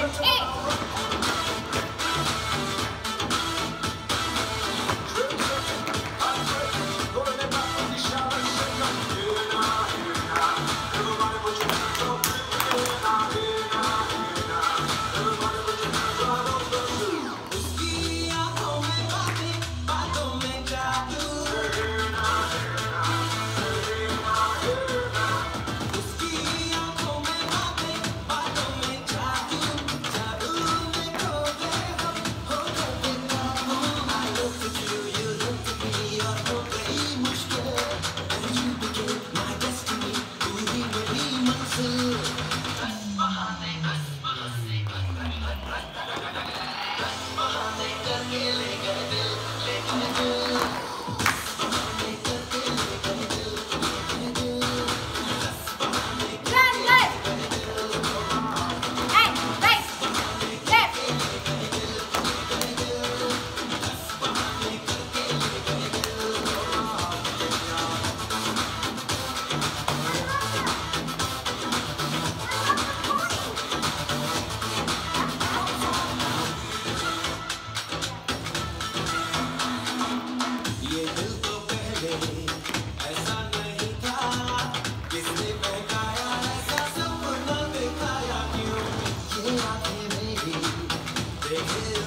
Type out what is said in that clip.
Hey. Thank you.